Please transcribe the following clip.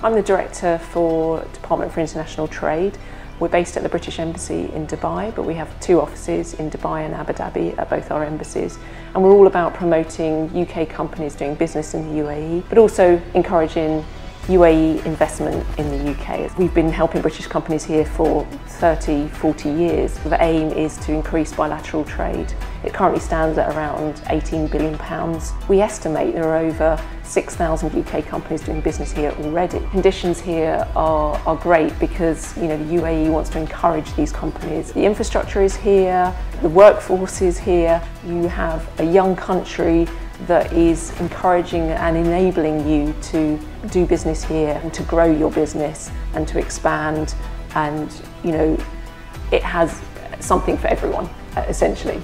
I'm the Director for Department for International Trade. We're based at the British Embassy in Dubai, but we have two offices in Dubai and Abu Dhabi at both our embassies. And we're all about promoting UK companies doing business in the UAE, but also encouraging UAE investment in the UK. We've been helping British companies here for 30, 40 years. The aim is to increase bilateral trade. It currently stands at around 18 billion pounds. We estimate there are over 6,000 UK companies doing business here already. Conditions here are, are great because you know the UAE wants to encourage these companies. The infrastructure is here, the workforce is here. You have a young country that is encouraging and enabling you to do business here and to grow your business and to expand. And you know it has something for everyone uh, essentially